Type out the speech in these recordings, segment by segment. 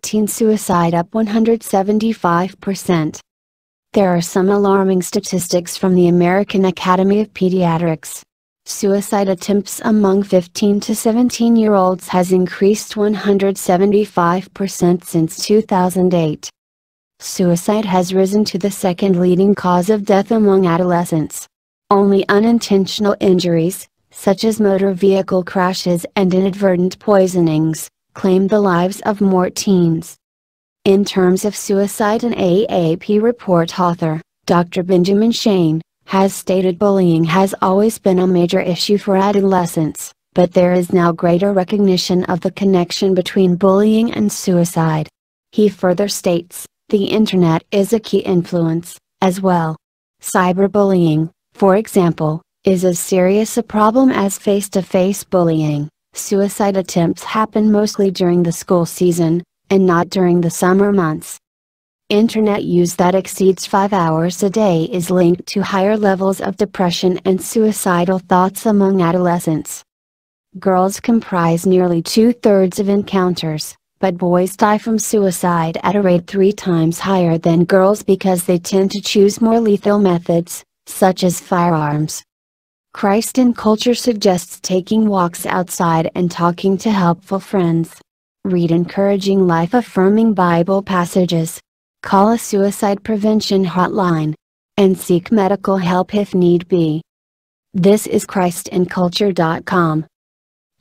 teen suicide up 175%. There are some alarming statistics from the American Academy of Pediatrics. Suicide attempts among 15 to 17 year olds has increased 175% since 2008. Suicide has risen to the second leading cause of death among adolescents. Only unintentional injuries, such as motor vehicle crashes and inadvertent poisonings, claim the lives of more teens. In terms of suicide, an AAP report author, Dr. Benjamin Shain, has stated bullying has always been a major issue for adolescents, but there is now greater recognition of the connection between bullying and suicide. He further states, the internet is a key influence, as well. Cyberbullying, for example, is as serious a problem as face to face bullying. Suicide attempts happen mostly during the school season, and not during the summer months. Internet use that exceeds 5 hours a day is linked to higher levels of depression and suicidal thoughts among adolescents. Girls comprise nearly two thirds of encounters, but boys die from suicide at a rate three times higher than girls because they tend to choose more lethal methods, such as firearms. Christ in culture suggests taking walks outside and talking to helpful friends. Read encouraging life affirming Bible passages. Call a suicide prevention hotline. And seek medical help if need be. This is ChristinCulture.com.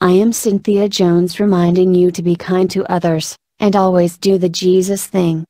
I am Cynthia Jones reminding you to be kind to others, and always do the Jesus thing.